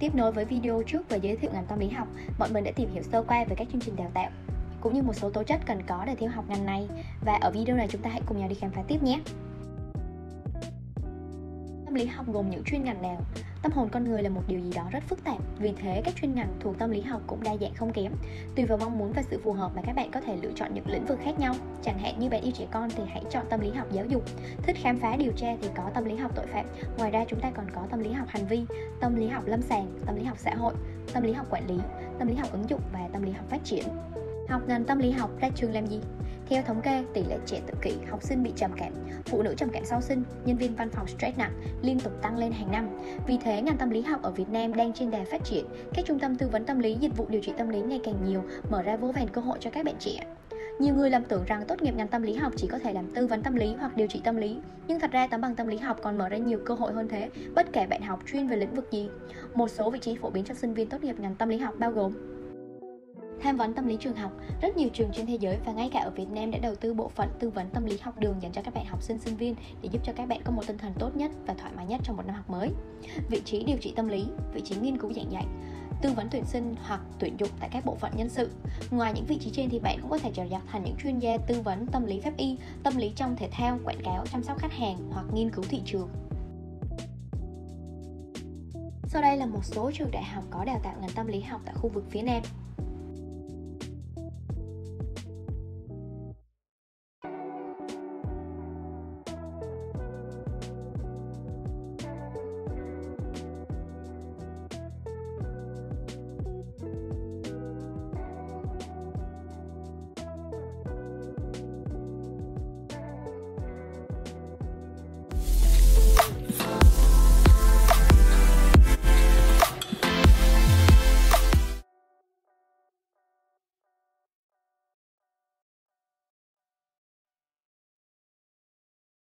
Tiếp nối với video trước về giới thiệu ngành tâm lý học, bọn mình đã tìm hiểu sơ qua về các chương trình đào tạo cũng như một số tố chất cần có để theo học ngành này và ở video này chúng ta hãy cùng nhau đi khám phá tiếp nhé. Tâm lý học gồm những chuyên ngành nào? Tâm hồn con người là một điều gì đó rất phức tạp, vì thế các chuyên ngành thuộc tâm lý học cũng đa dạng không kém. Tùy vào mong muốn và sự phù hợp mà các bạn có thể lựa chọn những lĩnh vực khác nhau. Chẳng hạn như bạn yêu trẻ con thì hãy chọn tâm lý học giáo dục, thích khám phá điều tra thì có tâm lý học tội phạm. Ngoài ra chúng ta còn có tâm lý học hành vi, tâm lý học lâm sàng, tâm lý học xã hội, tâm lý học quản lý, tâm lý học ứng dụng và tâm lý học phát triển. Học ngành tâm lý học ra trường làm gì? Theo thống kê, tỷ lệ trẻ tự kỷ, học sinh bị trầm cảm, phụ nữ trầm cảm sau sinh, nhân viên văn phòng stress nặng liên tục tăng lên hàng năm. Vì thế, ngành tâm lý học ở Việt Nam đang trên đà phát triển. Các trung tâm tư vấn tâm lý, dịch vụ điều trị tâm lý ngày càng nhiều, mở ra vô vàn cơ hội cho các bạn trẻ. Nhiều người lầm tưởng rằng tốt nghiệp ngành tâm lý học chỉ có thể làm tư vấn tâm lý hoặc điều trị tâm lý, nhưng thật ra tấm bằng tâm lý học còn mở ra nhiều cơ hội hơn thế, bất kể bạn học chuyên về lĩnh vực gì. Một số vị trí phổ biến cho sinh viên tốt nghiệp ngành tâm lý học bao gồm tham vấn tâm lý trường học rất nhiều trường trên thế giới và ngay cả ở Việt Nam đã đầu tư bộ phận tư vấn tâm lý học đường dành cho các bạn học sinh sinh viên để giúp cho các bạn có một tinh thần tốt nhất và thoải mái nhất trong một năm học mới vị trí điều trị tâm lý vị trí nghiên cứu giảng dạy tư vấn tuyển sinh hoặc tuyển dụng tại các bộ phận nhân sự. Ngoài những vị trí trên thì bạn cũng có thể trở thành những chuyên gia tư vấn tâm lý pháp y, tâm lý trong thể thao, quảng cáo, chăm sóc khách hàng hoặc nghiên cứu thị trường. Sau đây là một số trường đại học có đào tạo ngành tâm lý học tại khu vực phía Nam.